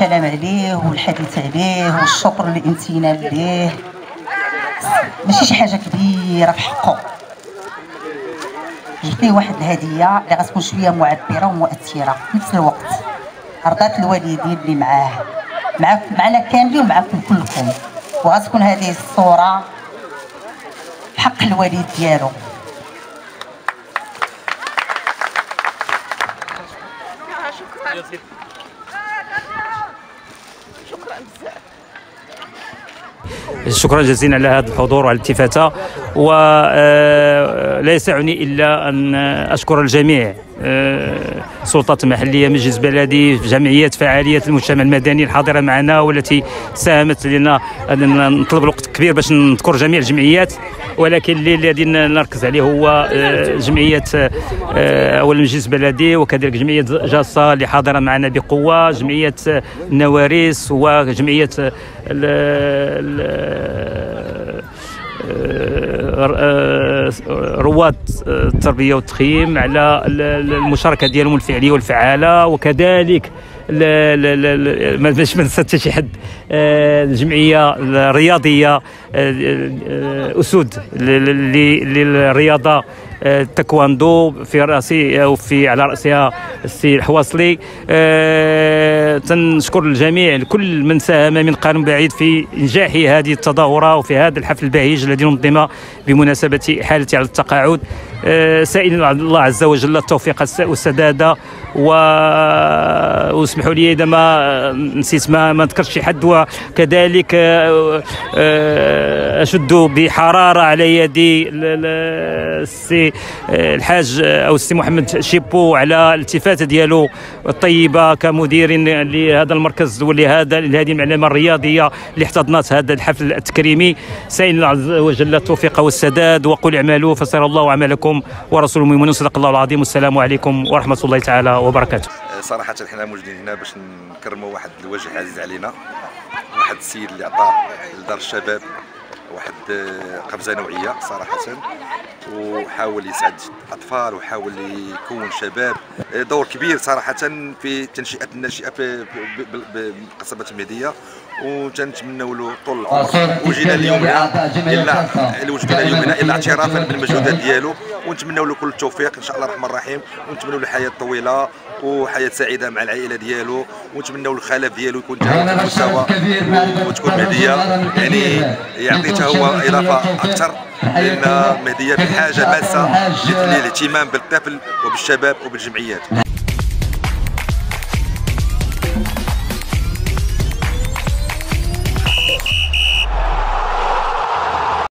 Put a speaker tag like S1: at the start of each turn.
S1: الكلام عليه والحديث عليه والشكر والامتنان ليه ماشي شي حاجة كبيرة في حقه. جبت ليه واحد الهدية اللي غتكون شوية معبرة ومؤثرة في نفس الوقت. رضات الوالدين اللي معاه. مع معنا كاملين ومعكم كلكم. وغتكون هذه الصورة بحق الوالد ديالو.
S2: شكرا. بزاف
S3: شكرا جزيلا على هذا الحضور وعلى الالتفاته ولا يسعني إلا أن أشكر الجميع آه، سلطات محليه مجلس بلدي جمعيات فعاليات المجتمع المدني الحاضرة معنا والتي ساهمت لنا نطلب الوقت كبير باش نذكر جميع الجمعيات ولكن اللي الذي نركز عليه هو آه، جمعية آه، أول المجلس البلدي وكذلك جمعية جاصه اللي حاضرة معنا وجمعيه ال- ال- آه، رواد التربية والتخييم على ال- ال- المشاركة ديالهم الفعلية والفعالة وكذلك ل- ل- ل- ما ننسى حتى شي حد آه، الجمعية الرياضية آه، آه، أسود للرياضة آه، التايكواندو في رأسي أو في على رأسها السي الحواصلي آه، تنشكر الجميع كل من ساهم من قانون بعيد في إنجاح هذه التظاهرة وفي هذا الحفل البهيج الذي نظم بمناسبة حالتي على التقاعد. آه، سائل الله عز وجل. التوفيق والس- والسداد و... واسمحوا لي إذا ما نسيت ما ما ذكرت شي حد. وكذلك آه، آه، أشد بحرارة على يدي ال- ال- السي آه، الحاج أو السي محمد شيبو على الالتفاته ديالو الطيبة كمدير لهذا المركز ولهذا لهذه المعلمة الرياضية اللي احتضنت هذا الحفل التكريمي. سائل الله عز وجل. التوفيق والسداد وقل اعملوا فسر الله عملكم. ورسوله المؤمنون صدق الله العظيم. والسلام عليكم ورحمة الله تعالى وبركاته.
S4: صراحة حنا موجودين هنا باش نكرموا واحد الوجه عزيز علينا. واحد السيد اللي عطى لدار الشباب واحد آه، قفزة نوعية صراحة. وحاول يسعد الأطفال وحاول يكون شباب. آه، دور كبير صراحة في تنشئة الناشئة في ب- ب- بقصبة المهدية وتنتمنوا له طول العمر. وجينا اليوم الا وجدنا اليوم الا اعترافا بالمجهودات ديالو. ونتمنوا له كل التوفيق إن شاء الله الرحمن الرحيم. ونتمنوا له حياه طويله وحياه سعيدة مع العائلة ديالو ونتمنوا له الخلف ديالو يكون في المستوى وتكون مهديه يعني يعطي حتى هو إضافة أكثر لأن مهديه بحاجة ماسه للاهتمام بالطفل وبالشباب وبالجمعيات.